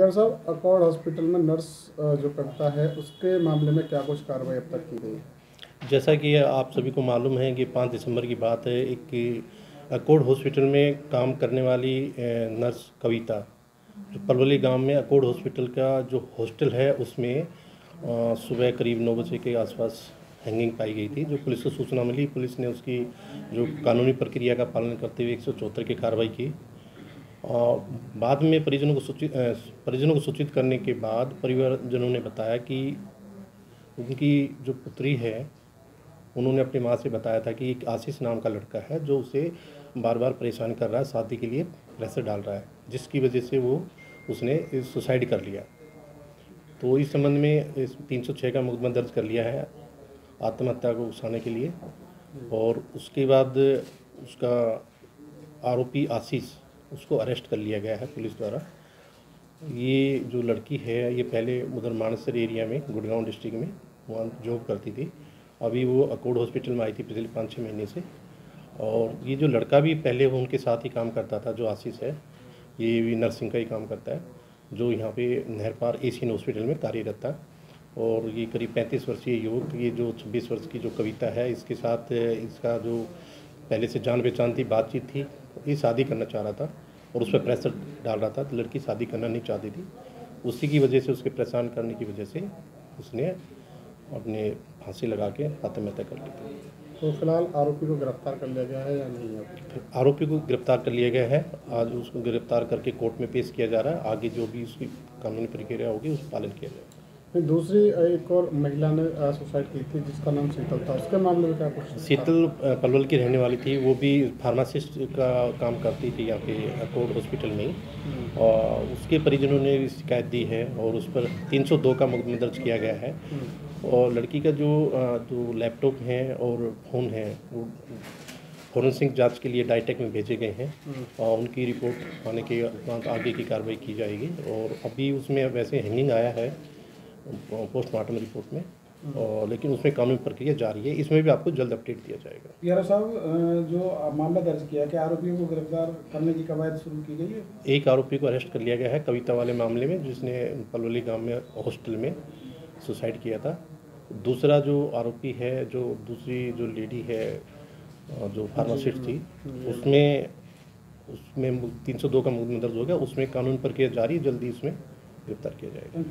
प्यार साहब, accord hospital में नर्स जो करता है, उसके मामले में क्या कुछ कार्रवाई अब तक की गई जैसा कि आप सभी को मालूम है कि पाँच दिसंबर की बात है, एक अकोड हॉस्पिटल में काम करने वाली नर्स कविता, जो पलवली गाँव में अकोड हॉस्पिटल का जो हॉस्टल है, उसमें सुबह करीब नौ बजे के आसपास हैंगिंग पाई गई थी, जो पुलिस को सूचना मिली। पुलिस ने उसकी जो कानूनी प्रक्रिया का पालन करते हुए एक सौ की कार्रवाई की। और बाद में परिजनों को सूचित परिजनों को सूचित करने के बाद परिवारजनों ने बताया कि उनकी जो पुत्री है, उन्होंने अपनी माँ से बताया था कि एक आशीष नाम का लड़का है जो उसे बार बार परेशान कर रहा है, शादी के लिए प्रेशर डाल रहा है, जिसकी वजह से वो उसने सुसाइड कर लिया। तो इस संबंध में इस तीन सौ छः का मुकदमा दर्ज कर लिया है आत्महत्या को उकसाने के लिए। और उसके बाद उसका आरोपी आशीष उसको अरेस्ट कर लिया गया है पुलिस द्वारा। ये जो लड़की है, ये पहले उधर मानसर एरिया में, गुड़गांव डिस्ट्रिक्ट में, वहाँ जॉब करती थी। अभी वो अकोड हॉस्पिटल में आई थी पिछले पाँच छः महीने से। और ये जो लड़का भी पहले वो उनके साथ ही काम करता था, जो आशीष है, ये भी नर्सिंग का ही काम करता है, जो यहाँ पे नहर पार एशियन हॉस्पिटल में कार्यरत था। और ये करीब पैंतीस वर्षीय युवक, ये जो छब्बीस वर्ष की जो कविता है, इसके साथ इसका जो पहले से जान पहचान थी बातचीत थी ये शादी करना चाह रहा था और उस पर प्रेशर डाल रहा था तो लड़की शादी करना नहीं चाहती थी। उसी की वजह से उसके परेशान करने की वजह से उसने अपने फांसी लगा के आत्महत्या कर ली थी। तो फ़िलहाल आरोपी को गिरफ़्तार कर लिया गया है या नहीं आरोपी को गिरफ़्तार कर लिया गया है। आज उसको गिरफ़्तार करके कोर्ट में पेश किया जा रहा है। आगे जो भी उसकी कानूनी प्रक्रिया होगी उसका पालन किया जाएगा। दूसरी एक और महिला ने सुसाइड की थी जिसका नाम शीतल था। उसके मामले में क्या कुछ शीतल पलवल की रहने वाली थी। वो भी फार्मासिस्ट का काम करती थी यहाँ पे अकोड हॉस्पिटल में और उसके परिजनों ने भी शिकायत दी है और उस पर 302 का मुकदमा दर्ज किया गया है। और लड़की का जो जो लैपटॉप है और फ़ोन है वो फॉरेंसिक जाँच के लिए डाइटेक में भेजे गए हैं। और उनकी रिपोर्ट आने के बाद आगे की कार्रवाई की जाएगी। और अभी उसमें वैसे हैंगिंग आया है। पोस्टमार्टम रिपोर्ट में। और लेकिन उसमें कानूनी प्रक्रिया जारी है। इसमें भी आपको जल्द अपडेट दिया जाएगा। यारा साहब जो मामला दर्ज किया क्या आरोपियों को गिरफ़्तार करने की कवायद शुरू की गई है? एक आरोपी को अरेस्ट कर लिया गया है कविता वाले मामले में जिसने पलवली गाँव में हॉस्टल में सुसाइड किया था। दूसरा जो आरोपी है जो दूसरी जो लेडी है जो फार्मासिस्ट थी उसमें उसमें तीन सौ दो का मुकदमा दर्ज हो गया। उसमें कानून प्रक्रिया जारी है जल्दी उसमें गिरफ़्तार किया जाएगा।